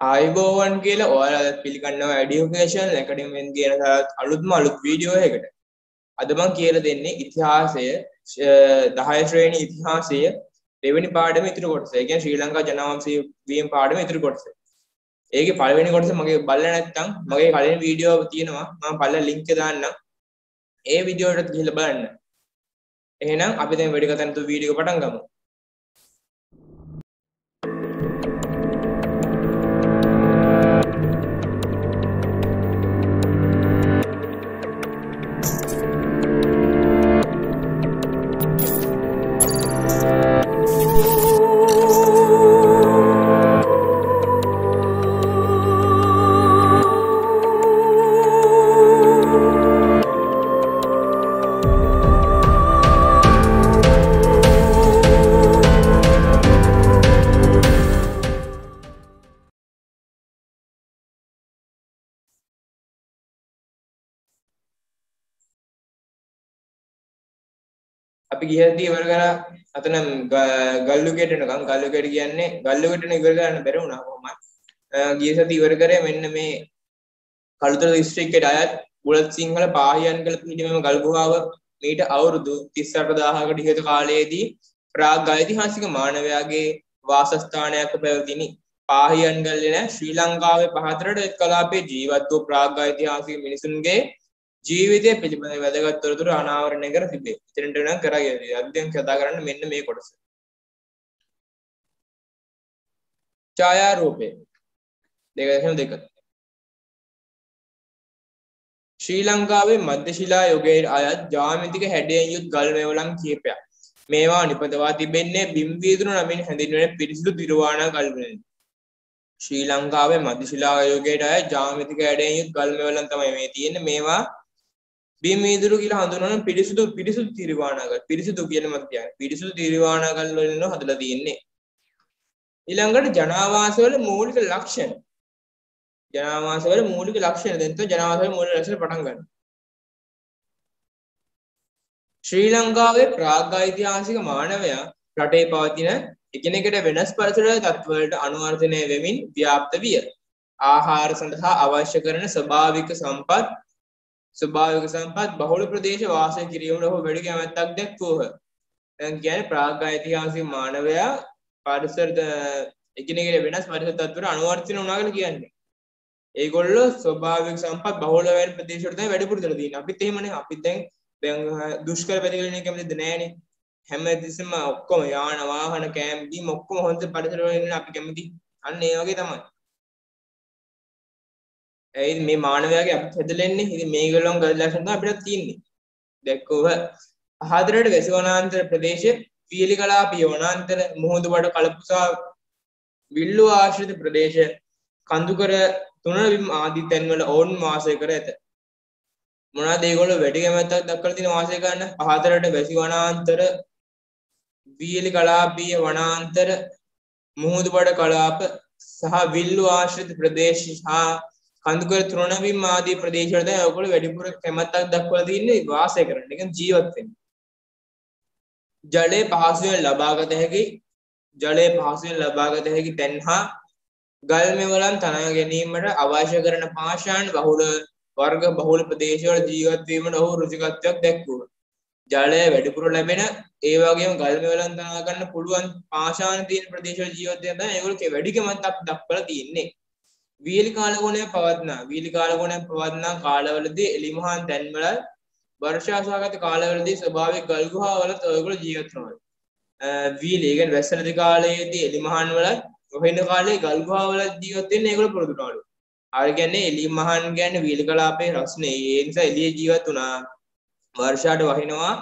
ආයිබෝවන් කියලා ඔයාලා පිළිගන්නවා එඩියුකේෂන් ඇකඩමියෙන් කියන අලුත්ම අලුත් වීඩියෝ එකකට. අද මම කියලා දෙන්නේ ඉතිහාසය 10 ශ්‍රේණි ඉතිහාසය දෙවෙනි පාඩම ඉතුරු කොටස. ඒ කියන්නේ ශ්‍රී ලංකා ජනවංශී වීම පාඩම ඉතුරු කොටස. ඒකේ පළවෙනි කොටස මගේ බලලා නැත්නම් මගේ කලින් වීඩියෝ තියෙනවා. මම පළල ලින්ක් එක දාන්නම්. ඒ වීඩියෝ එකට ගිහිල්ලා බලන්න. එහෙනම් අපි දැන් වැඩි කතා නැතුව වීඩියෝ පටන් ගමු. අපි ගියදී ඉවර කරා අතන ගල්ලුකේට එනකම් ගල්ලුකේට කියන්නේ ගල්ලුකේට ඉවර කරන්න බැරි වුණා කොහොමද ගිය සති ඉවර කරේ මෙන්න මේ කළුතර දිස්ත්‍රික්කයට අයත් බුලත් සිංහල පාහියන්ගල පිහිටි මෙම ගල් ගුහාව මීට අවුරුදු 38000කට ඉහත කාලයේදී ප්‍රාග් ඓතිහාසික මානවයාගේ වාසස්ථානයක් පැවතිනි. පාහියන්ගල් යන ශ්‍රී ලංකාවේ පහතරට කලාපයේ ජීවත් වූ ප්‍රාග් ඓතිහාසික මිනිසුන්ගේ ජීවිතය පිළිබඳ වැදගත් තොරතුරු අනාවරණය කර තිබේ. ඉතින්ට නම් කරගෙන අධ්‍යයන කතා කරන්න මෙන්න මේ කොටස. ඡායාරූපය 2.2 ශ්‍රී ලංකාවේ මධ්‍ය ශිලා යුගයේ අයත් ජ්‍යාමිතික හැඩයෙන් යුත් ගල් මෙවලම් කිහිපයක්. මේවා නිපදවා තිබෙන්නේ බිම් වීදුරු නමින් හැඳින්වෙන පිරිසිදු දිරවානා ගල් වලින්. ශ්‍රී ලංකාවේ මධ්‍ය ශිලා යුගයේ අයත් ජ්‍යාමිතික හැඩයෙන් යුත් ගල් මෙවලම් තමයි මේ තියෙන්නේ. මේවා බිම් වීදුරු කියලා හඳුන්වන පිරිසිදු පිරිසිදු තිරිවානාගල්. පිරිසිදු කියන මත කියන්නේ පිරිසිදු තිරිවානාගල් වලින් හදලා තියෙන්නේ. ඊළඟට ජනාවාසවල මූලික ලක්ෂණ ජනාවාසවල මූලික ලක්ෂණ දැන් තෝ ජනාවාසවල මූලික ලක්ෂණ පටන් ගන්න. ශ්‍රී ලංකාවේ ප්‍රාග්ඓතිහාසික මානවයා රටේ පවතින එකිනෙකට වෙනස් පරිසර තත්ත්වවලට අනුවර්තනය වෙමින් ව්‍යාප්ත විය. ආහාර සඳහා අවශ්‍ය කරන ස්වභාවික සම්පත් ස්වභාවික සම්පත් බහුල ප්‍රදේශ වාසය කිරීමට ඔහු වැඩි කැමැත්තක් දැක්වූහ. දැන් කියන්නේ ප්‍රාග්ඓතිහාසික මානවයා පරිසර එකිනෙකට වෙනස් පරිසර තත්ත්වවලට අනුවර්තනය වුණා කියලා කියන්නේ. ඒගොල්ලෝ ස්වභාවික සම්පත් බහුල වෙන ප්‍රදේශවල තමයි වැඩිපුර දලා තියෙන්නේ. අපිත් එහෙමනේ. අපිත් දැන් දැන් දුෂ්කර පැතිවලින් කැමතිද නැහැනේ. හැමතිස්සෙම ඔක්කොම යාන වාහන කෑම් බීම ඔක්කොම හොඳ පරිසර වල ඉන්න අපි කැමති. අන්න ඒ වගේ තමයි. ඇයි මේ මානවයාගේ අපිත් හැදෙන්නේ. ඉතින් මේගොල්ලෝ ගල් ලක්ෂණ තමයි අපිට තියෙන්නේ. දැක්කෝව ආහාරයට වැසි වනාන්තර ප්‍රදේශයේ පීලි කලාපීය වනාන්තර මුහුදු බඩ කලපුසා විල්ලු ආශ්‍රිත ප්‍රදේශ කඳුකර තුනවිම් ආදී තැන්වල ඔවුන් වාසය කර ඇත. මොනවද ඒගොල්ලෝ වැඩි කැමැත්තක් දක්වලා තියෙන වාසය කරන්න පහතරට වැසි වනාන්තර වීලි කලාපීය වනාන්තර මුහුදු බඩ කලාප සහ විල්ලු ආශ්‍රිත ප්‍රදේශ සහ කඳුකර තෘණවිම් ආදී ප්‍රදේශවල තමයි ඔයගොල්ලෝ වැඩිපුර කැමැත්තක් දක්වලා තින්නේ වාසය කරන්න. ඒ කියන්නේ ජීවත් වෙන්න. ජලය පහසුවෙන් ලබාගත හැකි ජලය පහසුවෙන් ලබාගත හැකි තැන් හා ගල් මෙවලන් තනා ගැනීමට අවශ්‍ය කරන පාෂාණ බහුල වර්ග බහුල ප්‍රදේශවල ජීවත් වීමට ඔහු රුචිකත්වයක් දැක්වුවා. ජලය වැඩිපුර ලැබෙන ඒ වගේම ගල් මෙවලන් තනා ගන්න පුළුවන් පාෂාණ තියෙන ප්‍රදේශවල ජීවත් වෙන තමයි ඒගොල්ලෝ වැඩි කැමැත්තක් දක්වලා තියෙන්නේ. වීලි කාලගුණය පවත්නා වීලි කාලගුණය පවත්නා කාලවලදී එලිමහන් තැන්වල වර්ෂා සහගත කාලවලදී ස්වභාවික ගල් ගුහාවලත් ඔයගොල්ලෝ ජීවත් වෙනවා. වීලි කියන්නේ වැස්ස නැති කාලයේදී එලිමහන් වලත් ඔහෙන කාලේ ගල් ගුහාවල ජීවත් වෙන්න ඒගොල්ලෝ පුරුදුනවලු. ආර කියන්නේ එලිමහන් කියන්නේ වීලි කලාපේ රස්නේ. ඒ නිසා එළියේ ජීවත් වුණා. වර්ෂාට වහිනවා.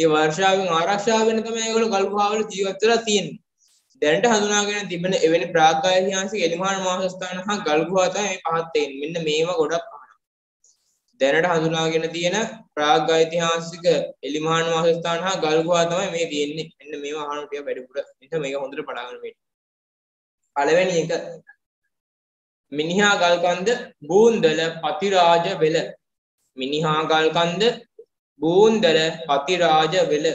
ඒ වර්ෂාවෙන් ආරක්ෂා වෙන්න තමයි ඒගොල්ලෝ ගල් ගුහාවල ජීවත් වෙලා තියෙන්නේ. දැනට හඳුනාගෙන තිබෙන එවැනි ප්‍රාග්ඓතිහාසික එලිමහන් වාසස්ථාන හා ගල් ගුහා තමයි පහත් තියෙන්නේ. මෙන්න මේවා ගොඩක් අහනවා. දැනට හඳුනාගෙන තියෙන ප්‍රාග්ඓතිහාසික එලිමහන් වාසස්ථාන හා ගල් ගුහා තමයි මේ තියෙන්නේ. මෙන්න මේවා අහන්න ටික වැඩිපුර. එතන මේක හොඳට පඩාගෙන මේක. පළවෙනි එක මිනිහා ගල්කන්ද බූන්දල පතිරාජ වෙල මිනිහා ගල්කන්ද බූන්දල පතිරාජ වෙල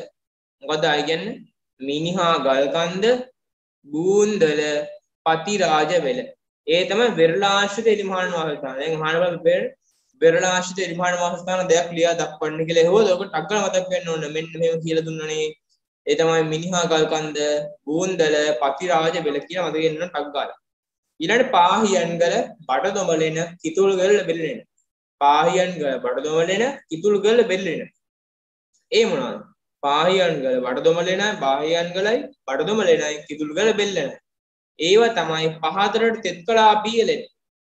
මොකද අය කියන්නේ මිනිහා ගල්කන්ද බූන්දල පතිරාජ වෙල ඒ තමයි විරලාශ්‍රිත එලිමහාන වාසස්ථාන. දැන් අහන්න බලන්න විරලාශ්‍රිත එලිමහාන වාසස්ථාන දෙයක් ලියා දක්වන්න කියලා හෙව්වොත් ඔක ටක් ගාලා මතක් වෙන්න ඕන. මෙන්න මෙහෙම කියලා දුන්නනේ. ඒ තමයි මිනිහා ගල්කන්ද, බූන්දල, පතිරාජ වෙල කියලා මතක වෙන්න ටක් ගාලා. ඊළඟට පාහියන්ගල බඩදොමලෙන කිතුල්ගල බෙල්ලෙන. පාහියන්ගල බඩදොමලෙන කිතුල්ගල බෙල්ලෙන. ඒ මොනවද? පාහියන්ගල බඩදොමලෙනයි, බාහියන්ගලයි, බඩදොමලෙනයි, කිතුල්ගල බෙල්ලෙනයි. ඒවා තමයි පහතරට තෙත් කලාපී ලෙන්.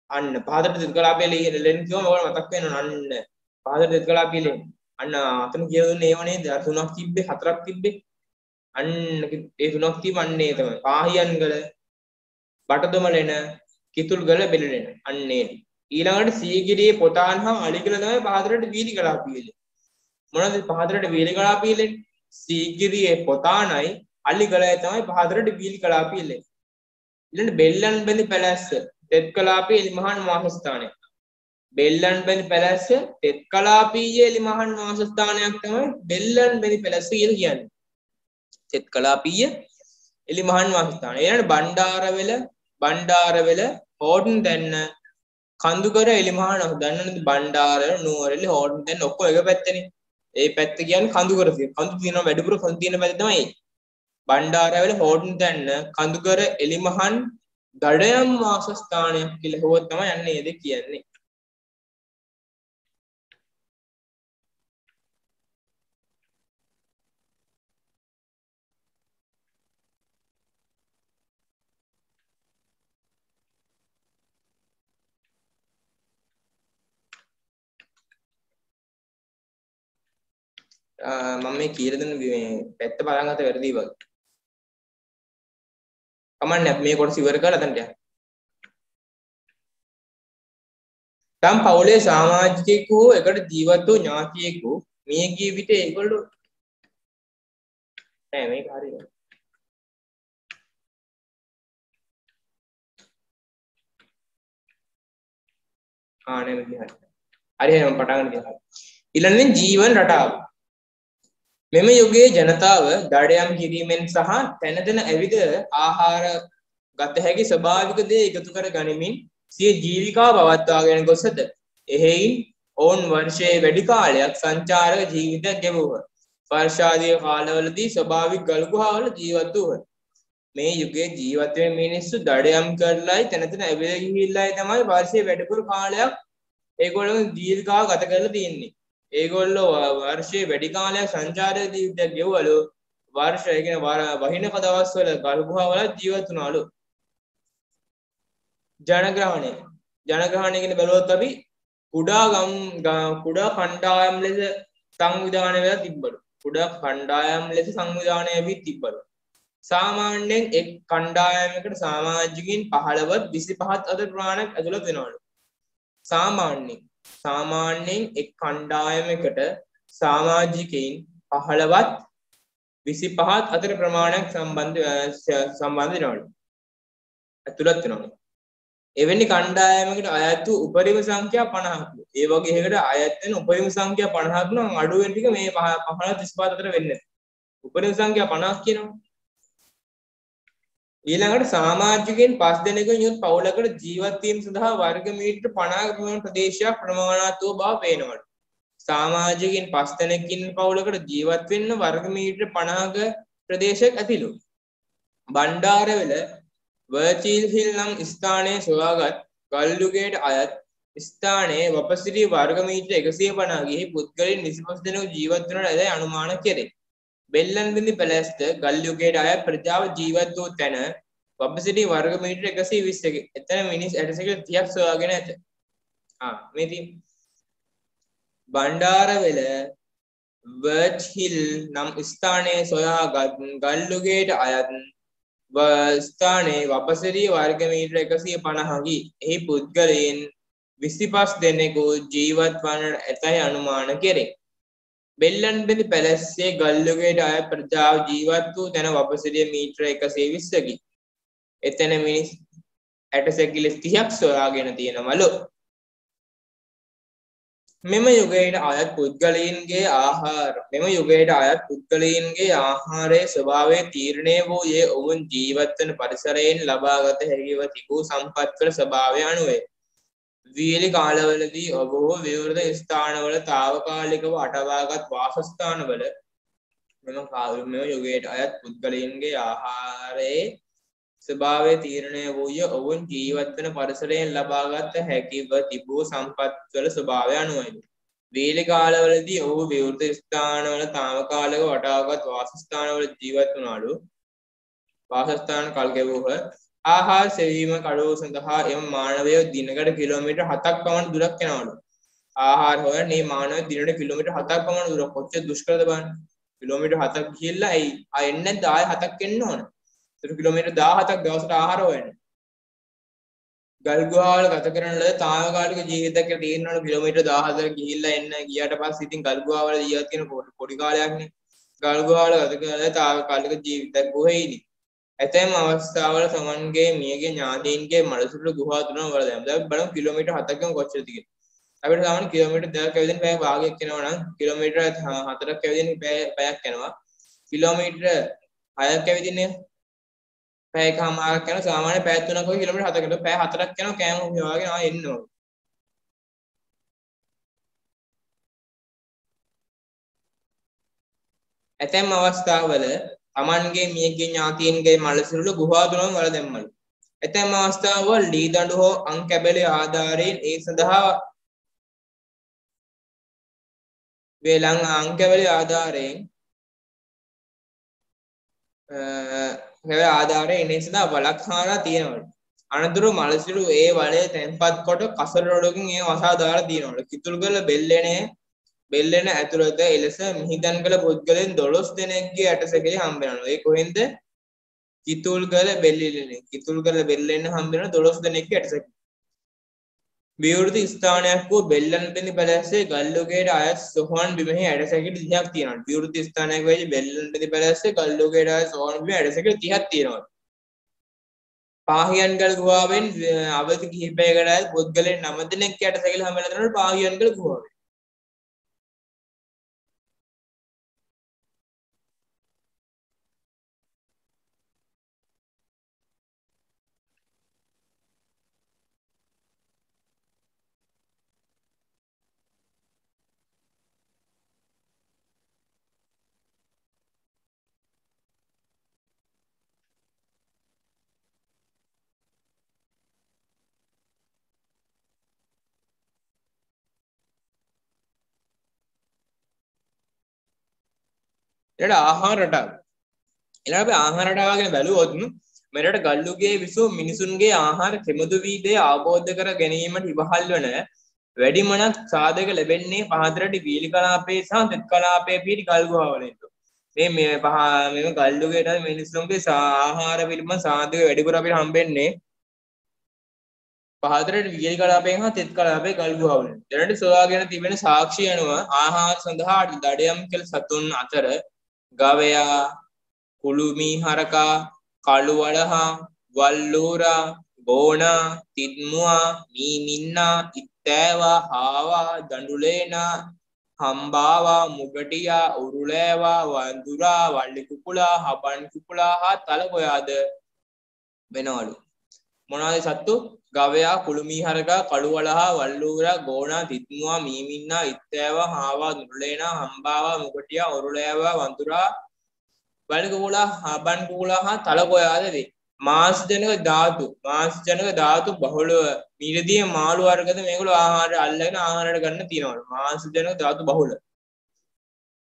අන්න පහතරට තෙත් කලාපී ලෙන් කියවම ඔයාලට මතක් වෙනවා අන්න. පහතරට තෙත් කලාපී ලෙන්. අන්න අතන කියලා දුන්නේ ඒව නේද? අර තුනක් තිබ්බේ හතරක් තිබ්බේ. අන්න ඒ තුනක් තිබන්නේ තමයි. පාහියන්ගල බටදොමලෙන කිතුල්ගල බෙලෙන අන්නේ ඊළඟට සීගිරියේ පොතාන් හා අලිගල තමයි පහතරට වීලි කලාපී ලෙන්. මොනවද පහතරට වීලි කලාපී ලෙන් සීගිරියේ පොතානයි අලිගලයි තමයි පහතරට වීලි කලාපී ලෙන් ඊළඟ බෙල්ලන් බැඳි පැලැස්ස තෙත් කලාපී එලිමහන් වාසස්ථානය. බෙල්ලන් බැඳි පැලැස්ස තෙත් කලාපීය එලිමහන් වාසස්ථානයක් තමයි බෙල්ලන් බැඳි පැලැස්ස කියලා කියන්නේ. තෙත් කලාපීය එලිමහන් වාසස්ථානය. ඊළඟ බණ්ඩාරවෙල බණ්ඩාරවෙල හෝඩන් දැන්න කඳුකර එලිමහන දන්නනද බණ්ඩාර නුවරලි හෝඩන් දැන් ඔක්කොම එක පැත්තනේ. ඒ පැත්ත කියන්නේ කඳුකර තියෙන. කඳු තියෙනවා වැඩිපුර කඳු තියෙන පැත්ත තමයි බණ්ඩාරවල හෝටන් තැන්න කඳුකර එලිමහන් ගඩයම් වාසස්ථානයක් කියලා හොවත් තමයි යන්නේ ඒද කියන්නේ මම මේ කියලා දෙන පැත්ත බලන් ගත වැරදි වගේ කමන්න මේ කොටස ඉවර කරලා අතනට යන්න. තම් පවුලේ සමාජිකයෙකු හෝ එකට ජීවත් වූ ඥාතියෙකු මිය ගිය විට ඒගොල්ලෝ නෑ මේක හරියට. ආ නෑ මේක හරියට. හරි හරි මම පටන් ගන්න කියලා. ඊළඟින් ජීවන රටාව මෙම යුගයේ ජනතාව දඩයම් කිරීමෙන් සහ තැන තැන ඇවිද ආහාර ගත හැකි ස්වභාවික දේ එකතු කර ගනිමින් සිය ජීවිකාව පවත්වාගෙන ගොස් ඇත. එහෙයින් ඔවුන් වර්ෂයේ වැඩි කාලයක් සංචාරක ජීවිතයක් ගෙවූහ. වර්ෂාදී කාලවලදී ස්වභාවික ගල් ගුහාවල ජීවත් වූහ. මේ යුගයේ ජීවත් වෙන මිනිස්සු දඩයම් කරලායි තැන තැන ඇවිද ගිහිල්ලායි තමයි වර්ෂයේ වැඩිපුර කාලයක් ඒගොල්ලෝ ජීවිකාව ගත කරලා තියෙන්නේ. ඒගොල්ලෝ වර්ෂයේ වැඩි කාලයක් සංචාරක ජීවිතයක් ගෙවවලු වර්ෂ ඒ කියන්නේ වහිනක දවස්වල ගල් ගුහාවල ජීවත් වුණාලු. ජනග්‍රහණය ජනග්‍රහණය ගැන බැලුවොත් අපි කුඩා ගම් කුඩා කණ්ඩායම් ලෙස සංවිධානය වෙලා තිබ්බලු. කුඩා කණ්ඩායම් ලෙස සංවිධානය වෙවි තිබ්බලු. සාමාන්‍යයෙන් එක් කණ්ඩායමකට සමාජිකින් 15ත් 25ත් අතර ප්‍රමාණයක් ඇතුළත් වෙනවලු. සාමාන්‍යයෙන් සාමාන්‍යයෙන් එක් කණ්ඩායමකට සමාජිකයින් 15ත් 25ත් අතර ප්‍රමාණයක් සම්බන්ධ සම්බන්ධ වෙනවලු. ඇතුළත් වෙනවලු. එවැනි කණ්ඩායමකට අයත් වූ උපරිම සංඛ්‍යා 50ක්. ඒ වගේ එකකට අයත් වෙන උපරිම සංඛ්‍යා 50ක් නම් අඩු වෙන ටික මේ 15 35 අතර වෙන්නේ. උපරිම සංඛ්‍යා 50ක් කියනවා. ඊළඟට සමාජිකයන් පස් දෙනෙකුන් යුත් පවුලකට ජීවත් වීම සඳහා වර්ග මීටර 50ක පමණ ප්‍රදේශයක් ප්‍රමාණවත් වූ බව පේනවලු. සමාජිකයන් පස් දෙනෙක් ඉන්න පවුලකට ජීවත් වෙන්න වර්ග මීටර 50ක ප්‍රදේශයක් ඇතිලු. බණ්ඩාරවල වර්චීල් හිල් නම් ස්ථානයේ සොයාගත් ගල්ලුගේට අයත් ස්ථානයේ වපසිරි වර්ගමීටර එකසිය පනාගෙහි පුද්ගලින් නිසිපස් දෙනෙකු ජීවත් වනට ඇදයි අනුමාන කෙරේ. බෙල්ලන් බිඳි පැලැස්ත ගල්යුගේට අය ප්‍රජාව ජීවත් වූ තැන වපසිරි වර්ගමීටර එකසී විස්සක එතන මිනිස් ඇටසක තියක් සොයාගෙන ඇත. මෙති බණ්ඩාරවෙල වර්ච් හිල් නම් ස්ථානයේ සොයාගත් ගල්ලුගේට අයත් ස්ථානයේ වපසරී වර්ග මීටර එකසිය පණහකි එහි පුද්ගලයෙන් විසිපස් දෙනෙකු ජීවත් වන්නට ඇතැයි අනුමාන කෙරේ. බෙල්ලන් බෙදි පැලැස්සේ ගල්ලුගේට අය ප්‍රජාව ජීවත් වූ තැන වපසිරිය මීට්‍ර එකසේ විස්සකි. එතැන මිනිස් ඇට සැකිලි තිහක් සොයාගෙන තියෙනවලු. මෙම යුගයට අයත් පුද්ගලයින්ගේ ආහාර මෙම යුගයට අයත් පුද්ගලයින්ගේ ආහාරයේ ස්වභාවය තීරණය වූයේ ඔවුන් ජීවත්වන පරිසරයෙන් ලබාගත හැකිව තිබූ සම්පත්වල ස්වභාවය අනුවේ. වියලි කාලවලදී ඔබහෝ විවෘත ස්ථානවල තාවකාලිකව අටවාගත් වාසස්ථානවල මෙම කාලම යුගයට අයත් පුද්ගලයින්ගේ ආහාරයේ ස්වභාවය තීරණය වූය ඔවුන් ජීවත්වන පරිසරයෙන් ලබාගත් හැකිව තිබූ සම්පත්වල ස්වභාවය අනුවයි. වේලි කාලවලදී ඔහු විවෘත ස්ථානවල තාමකාලක වටාගත් වාසස්ථානවල ජීවත් වුණාලු වාසස්ථාන කල්ගෙවූහ ආහාර සෙවීම කඩුව සඳහා එම මානවය දිනකට කිලෝමීටර් හතක් පමණ දුරක් යනවලු. ආහාර හොයන මේ මානව දිනට කිලෝමීටර් හතක් පමණ දුර කොච්චර දුෂ්කරද බලන්න. කිලෝමීටර් හතක් ගිහිල්ලා ඇයි ආ එන්නේ නැද්ද? ආයෙ හතක් එන්න ඕන. ඒතර කිලෝමීටර් 17ක් දවසට ආහාර හොයන්න. ගල් ගුහාවල ගත කරන ලද තාවකාලික ජීවිතයක් තියෙනවලු. කිලෝමීටර් 14 ගිහිල්ලා එන්න ගියාට පස්සේ ඉතින් ගල් ගුහාවල ජීවත් වෙන පොඩි කාලයක්නේ ගල් ගුහාවල ගත කරන ලද තාවකාලික ජීවිතයක් කොහේ ඉන්නේ ඇතැම් අවස්ථාවල තමන්ගේ මියගේ ඥාතීන්ගේ මළසුළු ගුහා තුන වල දැන් දැන් බලමු කිලෝමීටර් 7කම කොච්චරද කියලා. අපිට සාමාන්‍ය කිලෝමීටර් 2ක් ඇවිදින්න පැය භාගයක් යනවා නම් කිලෝමීටර් 4ක් ඇවිදින්න පැයක් යනවා. කිලෝමීටර් 6ක් ඇවිදින්නේ පැය එකමාරක් යනවා සාමාන්‍ය පැය 3ක් වගේ කිලෝමීටර් 7කට පැය 4ක් යනවා කෑම හොයාගෙන ආ එන්න ඕන. ඇතැම් අවස්ථාවල තමන්ගේ මියගේ ඥාතීන්ගේ මළසිරුළු ගුහා තුනම වල දැම්මලු. ඇතැම් අවස්ථාවල ලී දඬු හෝ අං කැබලේ ආධාරයෙන් ඒ සඳහා වේලං අං කැබලේ ආධාරයෙන් කැබලේ ආධාරයෙන් ඒ සඳහා වලක් හාරා තියෙනවලු. අනතුරු මළසිරු ඒ වලේ තැන්පත් කොට කසල රොඩකින් ඒ වසා දාලා තියෙනවලු. කිතුල් කළ බෙල්ලෙනේ බෙල්ලෙන ඇතුළත එලෙස මිහිදන් කළ පුද්ගලයන් 12 දෙනෙක්ගේ ඇටසැකිලි හම්බ වෙනවා. ඒ කොහෙන්ද? කිතුල්ගල බෙල්ලෙන්නේ. කිතුල්ගල බෙල්ලෙන්න හම්බ වෙන 12 දෙනෙක්ගේ ඇටසැකිලි. විවෘත ස්ථානයක් වූ බෙල්ලන් පෙනි පැලැස්සේ ගල්ලුගේට අයත් සොහොන් බිමෙහි ඇටසැකිලි 30ක් තියෙනවා. විවෘත ස්ථානයක් වෙයි බෙල්ලන් පෙනි පැලැස්සේ ගල්ලුගේට අයත් සොහොන් බිමේ ඇටසැකිලි 30ක් තියෙනවා. පාහියන්ගල් ගුහාවෙන් අවධි කිහිපයකට අයත් පුද්ගලයන් 9 දෙනෙක් ඇටසැකිලි හම්බ වෙලා තියෙනවා පාහියන්ගල් ගුහාවේ. ඊට ආහාර රටාව. ඊළඟ අපි ආහාර රටාව ගැන බැලුවොත් මෙරට ගල්ලුගේ විසූ මිනිසුන්ගේ ආහාර කෙමුදු වී දේ අවබෝධ කර ගැනීමට ඉවහල් වන වැඩිමනක් සාධක ලැබෙන්නේ පහතරට වීලි කලාපේ සහ තෙත් කලාපේ පිහිටි ගල් ගුහාවලින්. මේ මේ පහ මෙම ගල්ලුගේට මිනිස්සුන්ගේ ආහාර පිළිබඳ සාධක වැඩිපුර අපිට හම්බෙන්නේ පහතරට වියලි කලාපයෙන් හා තෙත් කලාපේ ගල් ගුහාවලින්. දැනට සොයාගෙන තිබෙන සාක්ෂි අනුව ආහාර සඳහා දඩයම් කළ සතුන් අතර ගවයා කුළුමී හරකා කළුවලහා වල්ලූරා ගෝනා තිත්මුවා මීමින්නා ඉත්තෑවා හාවා දඩුලේනා හම්බාවා මුගටියා උරුලෑවා වන්දුරා වල්ලි කුකුලා හබන් කුකුලා හා තලකොයාද වෙනවලු. මොනවද සත්තු? ගවයා කුළුමී හරකා කළුවලහා වල්ලූරා ගෝනා තිත්මුවා මීමින්නා ඉත්තෑවා හාවා දුරුලේනා හම්බාවා මුගටියා ඔරුලෑවා වඳුරා වල්ලි කුකුලා හබන් කුකුලා හා තලකොයාද වේ මාස් ජනක ධාතු මාස් ජනක ධාතු බහුලව මිරදිය මාළු වර්ගද මේගොල්ලෝ ආහාර අල්ලගෙන ආහාරයට ගන්න තියෙනවා මාස් ජනක ධාතු බහුල.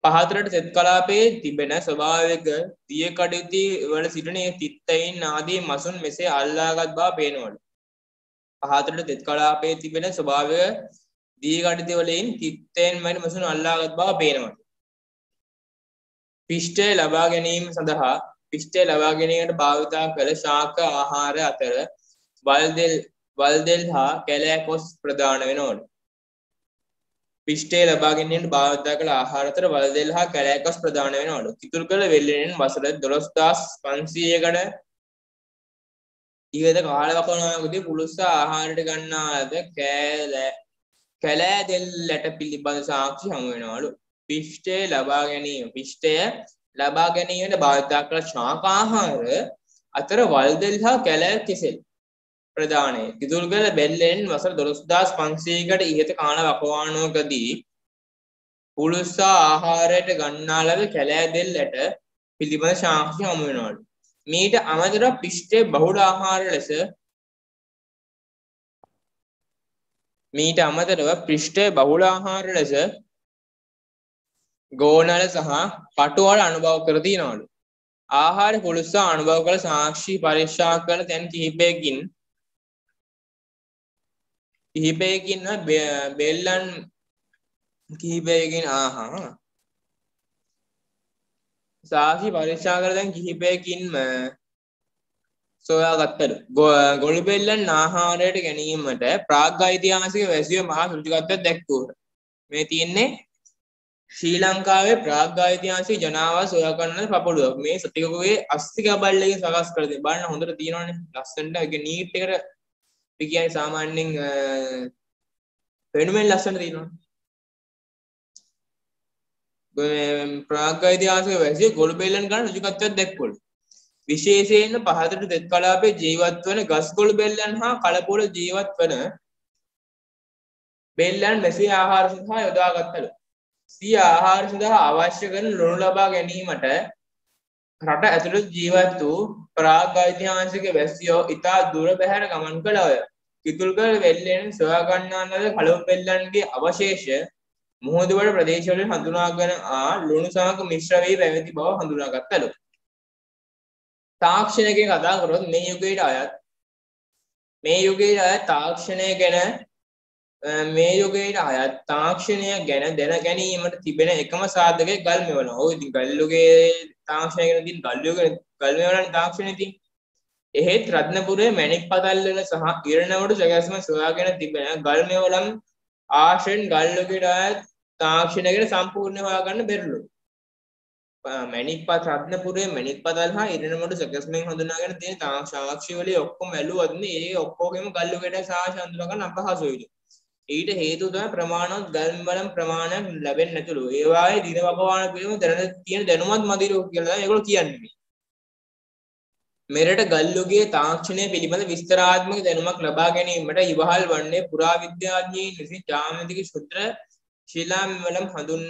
පහතරට සෙත් කලාපයේ තිබෙන ස්වභාවික දිය කඩිති වල සිටින තිත්තයින් ආදී මසුන් මෙසේ අල්ලාගත් බව පේනවලු. පහතරට තෙත් කලාපයේ තිබෙන ස්වභාවික දී කඩිති වලින් තිත්තෙන් වැනි මසුන් අල්ලාගත් බව පේනවලු. පිෂ්ඨය ලබා ගැනීම සඳහා පිෂ්ඨය ලබා ගැනීමට භාවිතා කළ ශාක ආහාර අතර වල්දෙල් වල්දෙල් හා කැලෑකොස් ප්‍රධාන වෙනවලු. පිෂ්ඨය ලබා ගැනීමට භාවිතා කළ ආහාර අතර වල්දෙල් හා කැලෑකොස් ප්‍රධාන වෙනවලු කිතුල් කළ වෙල්ලෙන් වසර 12500කට ඉහත කාල වකනාවකදී පුලුස්ස ආහාරයට ගන්නාද කෑල කැලෑදෙල්ලට පිළිබඳ සාක්ෂි හමු වෙනවලු. පිෂ්ඨය ලබා ගැනීම පිෂ්ඨය ලබා ගැනීමට භාවිතා කළ ශාකාහාර අතර වල්දෙල් හා කැලෑ කෙසෙල් ප්‍රධානය. කිතුල්ගල බෙල්ලෙන් වසර 12500කට ඉහත කාල වකවානුවකදී පුලුස්සා ආහාරයට ගන්නා ලද කැලෑදෙල්ලට පිළිබඳ සාක්ෂි හමු වෙනවලු. මීට අමතරව පිෂ්ඨයේ බහුල ආහාර ලෙස මීට අමතරව පෘෂ්ඨය බහුල ආහාර ලෙස ගෝනල සහ පටුවල අනුභව කර තියනවලු. ආහාර පුළුස්සා අනුභව කළ සාක්ෂි පරීක්ෂා කළ තැන් කිහිපයකින් කිහිපයකින් බෙල්ලන් කිහිපයකින් ආහා සාක්ෂි පරීක්ෂා කළ තැන් කිහිපයකින්ම සොයාගත්තලු ගොළුබෙල්ලන් ආහාරයට ගැනීමට ප්‍රාග් ඓතිහාසික වැසිය මහා සෘජුකත්වයක් දැක්වූහ. මේ තියෙන්නේ ශ්‍රී ලංකාවේ ප්‍රාග් ඓතිහාසික ජනාවාස සොයා ගන්න පපළුවක්. මේ සතිකකුවේ අස්තික බල්ලකින් සකස් කරලා තියෙන. බලන්න හොඳට තියෙනවනේ. ලස්සනට ඒක නීට් එකට අපි කියන්නේ සාමාන්‍යයෙන් පෙනුමෙන් ලස්සනට තියෙනවා. ප්‍රාග් ඓතිහාසික වැසිය ගොළුබෙල්ලන් ගන්න සෘජුකත්වයක් දැක්වුවලු. විශේෂයෙන්ම පහතට තෙත් කලාපේ ජීවත් වන ගස්කොළු බෙල්ලන් හා කලපොළ ජීවත් වන බෙල්ලන් මෙසේ ආහාර සඳහා යොදාගත්තලු. සිය ආහාර සඳහා අවශ්‍ය කරන ලුණු ලබා ගැනීමට රට ඇතුළත ජීවත් වූ ප්‍රාග් ඓතිහාසික වැසියෝ ඉතා දුර බැහැර ගමන් කළාය. කිතුල්ගල වෙල්ලෙන් සොයා ගන්නා ලද කලවු බෙල්ලන්ගේ අවශේෂ මුහුදුබඩ ප්‍රදේශවලින් හඳුනාගෙන ආ ලුණු සමග මිශ්‍ර වී පැවති බව හඳුනාගත්තලු. තාක්ෂණයකින් කතා කරොත් මේ යුගයට අයත් මේ යුගයට අයත් තාක්ෂණය ගැන මේ යුගයට අයත් තාක්ෂණය ගැන දැන ගැනීමට තිබෙන එකම සාධකය ගල් මෙවන. ඔව් ඉතින් ගල්ලුගේ තාක්ෂණය ගැන ඉතින් ගල්ලුගේ ගල් මෙවනනේ තාක්ෂණය ඉතින්. එහෙත් රත්නපුරේ මැණික් පතල් වල සහ ඉරණවඩු සැකැස්ම සොයාගෙන තිබෙන ගල් මෙවලම් ආශ්‍රයෙන් ගල්ලුගේට අයත් තාක්ෂණය ගැන සම්පූර්ණ හොයාගන්න බැරිලු. මැණික්පත් රත්නපුරේ මැණික්පතල් හා ඉරණමඩු සැකස්මෙන් හඳුනාගෙන තියෙන සාක්ෂිවලින් ඔක්කොම ඇලුවත් ඒ ඔක්කොගෙම ගල්ලුගෙඩ සාක්ෂි හඳුනා ගන්න අපහසුයිලු. ඊට හේතුව තමයි ප්‍රමාණවත් ගල් බලම් ප්‍රමාණයක් ලැබෙන්නේ නැතුළු. ඒ වායේ දින වකවාන පිළිබඳ දැන තියෙන දැනුමත් මදිලු කියලා තමයි ඒගොල්ලෝ කියන්නේ. මෙරට ගල්ලුගේ තාක්ෂණය පිළිබඳ විස්තරාත්මක දැනුමක් ලබා ගැනීමට ඉවහල් වන්නේ පුරාවිද්‍යාඥයින් විසින් ජාමිතික ශුද්‍ර ශිලාවලම් හඳුන්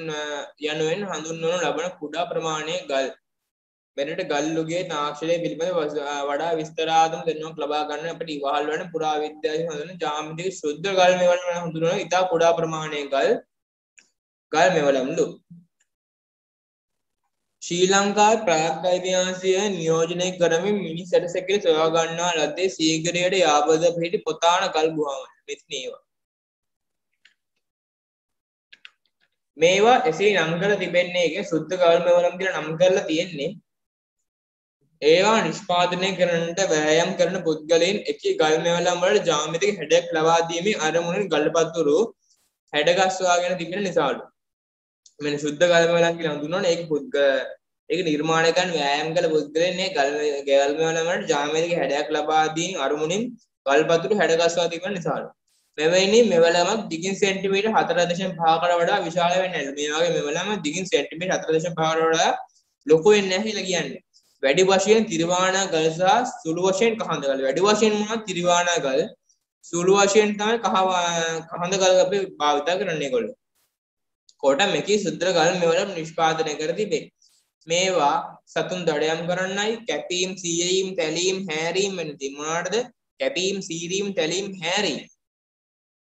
යනුවෙන් හඳුන්වනු ලබන කුඩා ප්‍රමාණයේ ගල්. මෙරට ගල්ලුගේ තාක්ෂණය පිළිබඳ වඩා විස්තරාත්මක දැනුමක් ලබා ගන්න අපිට ඉවහල් වන පුරාවිද්‍යාවේ හඳුන්වන ජාමිතික ශුද්ධ ගල් මෙවලම් හඳුන්වන ඉතා කුඩා ප්‍රමාණයේ ගල් ගල් මෙවලම්ලු ශ්‍රී ලංකාවේ ප්‍රාග් ඓතිහාසිකය නියෝජනය කරමින් මිනිස් ඇටසැකිලි සොයා ගන්නා ලද්දේ සීගරයට යාබද පිහිටි පොතාන ගල් ගුහාවල මෙතන ඒවා මේවා එසේ නම් කරලා තිබෙන්නේ ඒක සුද්ධ කර්මවලම් කියලා නම් කරලා තියෙන්නේ ඒවා නිෂ්පාදනය කරන්නට වෑයම් කරන පුද්ගලයන් එකී ගල්මෙවලම් වලට ජාමිතික හැඩයක් ලබා දීමේ අරමුණින් ගල්පත්තුරු හැඩගස්වාගෙන තිබෙන නිසාලු. මෙන්න සුද්ධ ගල්මෙවලම් කියලා හඳුන්වන ඒක පුද්ගල ඒක නිර්මාණය කරන වෑයම් කළ පුද්ගලයන් මේ ගල් ගල්මෙවලම් වලට ජාමිතික හැඩයක් ලබා දීම අරමුණින් ගල්පත්තුරු හැඩගස්වා තිබෙන නිසාලු. මෙවැනි මෙවලමක් දිගින් සෙන්ටිමීටර් 4.5කට වඩා විශාල වෙන්නේ නැහැ. මේ වගේ මෙවලම දිගින් සෙන්ටිමීටර් 4.5කට වඩා ලොකු වෙන්නේ නැහැ කියලා කියන්නේ. වැඩි වශයෙන් තිරිවානා ගල් සහ සුළු වශයෙන් කහඳ ගල්. වැඩි වශයෙන් මොනවද තිරිවානා ගල්. සුළු වශයෙන් තමයි කහ කහඳ ගල් අපි භාවිත කරන්නේ ඒගොල්ලෝ. කොට මෙකී සුද්‍ර ගල් මෙවලම නිෂ්පාදනය කර තිබේ. මේවා සතුන් දඩයම් කරන්නයි කැපීම් සීරීම් තැලීම් හැරීම් වෙන මොනවටද කැපීම් සීරීම් තැලීම් හැරීම්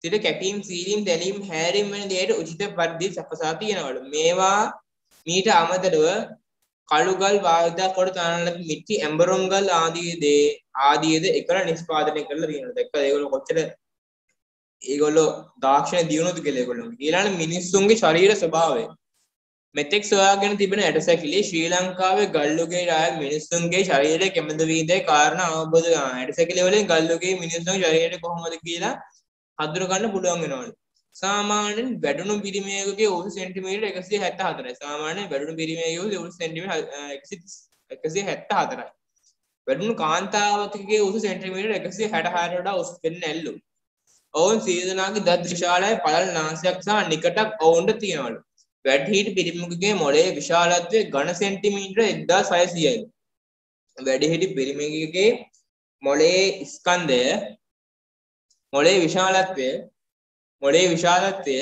සිට කැපීම් සීරීම් දැලීම් හැරීම් වෙන දේට උචිත පරිදි සකසා තියෙනවලු. මේවා මීට අමතරව කළුගල් වායුදා කොට තනන ලද මිටි ඇඹරුම් ගල් ආදී දේ ආදීද එකල නිෂ්පාදනය කරලා තියෙනවා. දැක්කද ඒගොල්ලෝ කොච්චර ඒගොල්ලෝ දාක්ෂණ දියුණුවද කියලා ඒගොල්ලෝ. ඊළඟ මිනිස්සුන්ගේ ශරීර ස්වභාවය. මෙතෙක් සොයාගෙන තිබෙන ඇටසැකිලි ශ්‍රී ලංකාවේ ගල්ලුගේ රාය මිනිස්සුන්ගේ ශරීරය කෙමද වීදේ කාරණා අවබෝධ කරගන්න. ඇටසැකිලි වලින් ගල්ලුගේ මිනිස්සුන්ගේ ශරීරය කොහොමද කියලා හඳුනගන්න පුළුවන් වෙනවලු. සාමාන්‍යයෙන් වැඩුණු පිරිමියෙකුගේ උස සෙන්ටිමීටර් 174යි. සාමාන්‍යයෙන් වැඩුණු පිරිමියෙකුගේ උස සෙන්ටිමීටර් 174යි. වැඩුණු කාන්තාවකගේ උස සෙන්ටිමීටර් 164ට වඩා උස් වෙන්නේ නැල්ලු. ඔවුන් සියදෙනාගේ දත් විශාලයි පළල් නාසයක් සහ නිකටක් ඔවුන්ට තියෙනවලු. වැඩිහිටි පිරිමියෙකුගේ මොළයේ විශාලත්වය ඝන සෙන්ටිමීටර 1600යි. වැඩිහිටි පිරිමියෙකුගේ මොළයේ ස්කන්ධය මොළයේ විශාලත්වය මොළයේ විශාලත්වය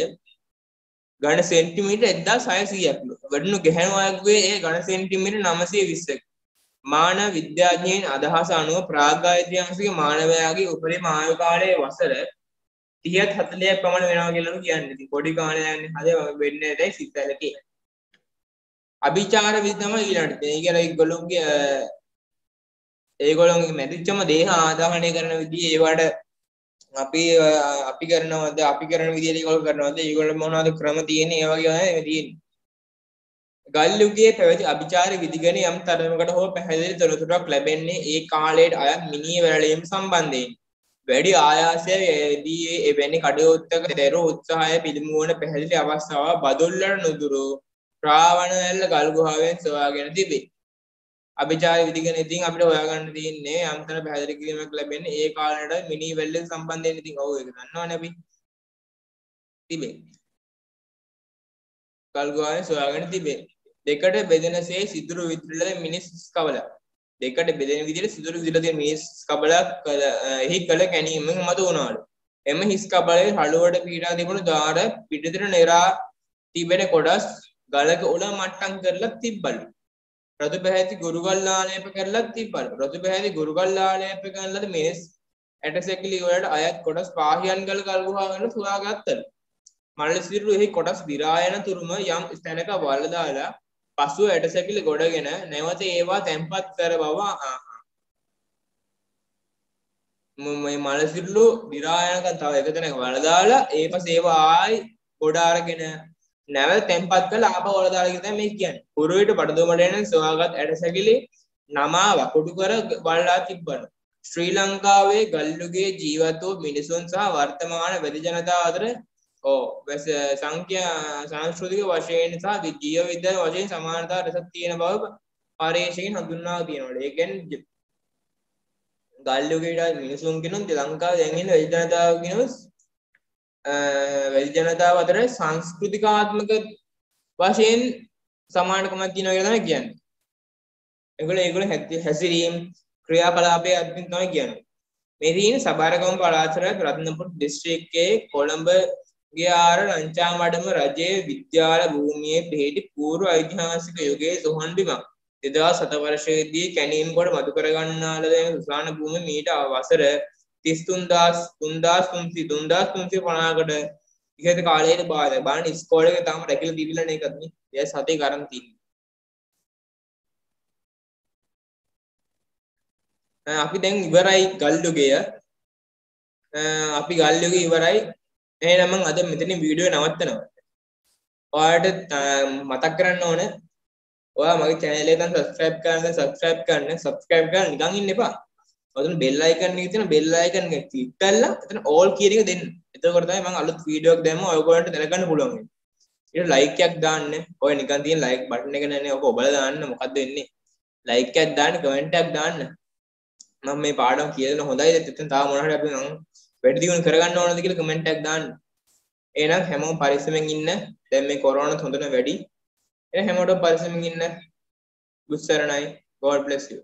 ඝන සෙන්ටිමීටර 1600ක්ලු. වැඩිණු ගැහැණු අයෙකුගේ ඒ ඝන සෙන්ටිමීටර 920ක්. මානව විද්‍යාඥයින් අදහස අනුව ප්‍රාග්ආයිතිහාසික මානවයාගේ උපරිම ආයු කාලය වසර 30ත් 40ක් පමණ වෙනවා කියලා කියන්නේ. ඉතින් පොඩි කාලයක් යන්නේ හද වෙන්නේ නැතයි සිතල කියන්නේ. අභිචාර විදි තමයි ඊළඟට. ඒ කියන්නේ ඒගොල්ලෝගේ ඒගොල්ලෝගේ මැදිච්චම දේහ ආදාහනය කරන විදිහ ඒවට අපි අපි කරනවද අපි කරන විදිහට ඒගොල්ලෝ කරනවද ඒගොල්ලෝ මොනවද ක්‍රම තියෙන්නේ ඒ වගේ තමයි තියෙන්නේ. ගල් යුගයේ පැවති අභිචාර විදි ගැන යම් තරමකට හෝ පැහැදිලි තොරතුරක් ලැබෙන්නේ ඒ කාලයට අයත් මිනී වැළලීම් සම්බන්ධයෙන්. වැඩි ආයාසයේදී එවැනි කටයුත්තක දැරු උත්සාහය පිළිමුවන පැහැදිලි අවස්ථාව බදුල්ලට නුදුරු රාවණ වැල්ල ගල් ගුහාවෙන් සොයාගෙන තිබේ. අභිචාර විදි ගැන ඉතින් අපිට හොයාගන්න තියෙන්නේ යම්තර පැහැදිලි කිරීමක් ලැබෙන්නේ ඒ කාලේට මිනි වැල්ලෙන් සම්බන්ධයෙන් ඉතින් ඔව් ඒක දන්නවනේ අපි. තිබේ. ගල් ගුහාවෙන් සොයාගෙන තිබේ. දෙකට බෙදෙනසේ සිදුරු විදුලද මිනිස් කවලා දෙකට බෙදෙන විදිහට සිදුරු විදුල තියෙන මිනිස් කබලක් එහි කළ ගැනීමෙන් මත වුණාලු. එම හිස් කබලේ හළුවට පීඩා තිබුණු දාර පිටතට නෙරා තිබෙන කොටස් ගලක උල මට්ටම් කරලා තිබ්බලු. රතු පැහැති ගුරුගල් ආලේප කරලා තිබ්බලු. රතු පැහැති ගුරුගල් ආලේප කරලාද මිනිස් ඇටසැකිලි වලට අයත් කොටස් පාහියන් ගල ගල් ගුහාවෙන් සොයාගත්තලු. මල්ලි සිරුරු එහි කොටස් දිරායන තුරුම යම් ස්ථැනක වල දාලා පසුව ඇටසැකිලි ගොඩගෙන නැවත ඒවා තැන්පත් කර බව මේ මලසිල්ලු දිරායනක තව එක තැනක වලදාලා ඒ පස්සේ ඒවා ආයි ගොඩ අරගෙන නැවත තැන්පත් කරලා ආපහු වලදාලා කියන මේ කියන්නේ. පුරුවිට බඩදොමඩ එන සොයාගත් ඇටසැකිලි නමා වකුඩු කර බලලා තිබ්බන. ශ්‍රී ලංකාවේ ගල්ලුගේ ජීවත් වූ මිනිසුන් සහ වර්තමාන වැදි ජනතාව අතර ඕ සංඛ්‍යා සංස්කෘතික වශයෙන් සහ ජීව විද්‍යාව වශයෙන් සමානතා රැසක් තියෙන බව පර්යේෂණයෙන් හඳුන්වා තියෙනවා. ඒ කියන්නේ ගල් යුගයේ මිනිසුන් කෙනුත් ලංකාවේ දැන් ඉන්න වෙල් ජනතාව කෙනුත් වෙල් ජනතාව අතර සංස්කෘතිකාත්මක වශයෙන් සමානකමක් තියෙනවා කියලා තමයි කියන්නේ. ඒගොල්ලෝ ඒගොල්ලෝ හැසිරීම් ක්‍රියාකලාපයේ අත්මින් තමයි කියන්නේ. මේ තියෙන සබාරගම පළාතට රත්නපුර දිස්ත්‍රික්කයේ කොළඹ ගයාර ලංචාමඩම රජයේ විද්‍යාල භූමියේ පිහිටි පූර්ව ඓතිහාසික යුගයේ සොහන් බිමක්. 2007 වර්ෂයේදී කැණීම් කොට මතු කරගන්නාලද යන සුසාන භූමිය මීට වසර 33000 3350කට ඉහත කාලයට බාධා. බලන්න ඉස්කෝලේ එකේ තාම රැකිලා තිබිලා නේ එකත් නේ. එයා සතේ කරන් තින්නේ. අපි දැන් ඉවරයි ගල්යුගය. අපි ගල්යුගය ඉවරයි. එහෙනම් මම අද මෙතනින් වීඩියෝ නවත්තනවා. ඔයාලට මතක් කරන්න ඕන ඔයා මගේ channel එක නම් subscribe කරන්න subscribe කරන්න subscribe කරන්න නිකන් ඉන්න එපා. ඔතන bell icon එකේ තියෙන bell icon එක click කරලා එතන all කියන එක දෙන්න. එතකොට තමයි මම අලුත් වීඩියෝ එකක් දැම්ම ඔයගොල්ලන්ට දැනගන්න පුළුවන් වෙන්නේ. ඊට like එකක් දාන්න. ඔය නිකන් තියෙන like button එක නෑනේ. ඔක ඔබලා දාන්න මොකද්ද වෙන්නේ? like එකක් දාන්න comment එකක් දාන්න. මම මේ පාඩම් කියලා හොඳයි. එතෙන් තාම මොනවා හරි අපි නම් වැඩි දියුණු කරගන්න ඕනද කියලා කමෙන්ට් එකක් දාන්න. එහෙනම් හැමෝම පරිස්සමෙන් ඉන්න. දැන් මේ කොරෝනාත් හොඳට වැඩි. එහෙනම් හැමෝටම පරිස්සමෙන් ඉන්න. බුස්සරණයි. God bless you.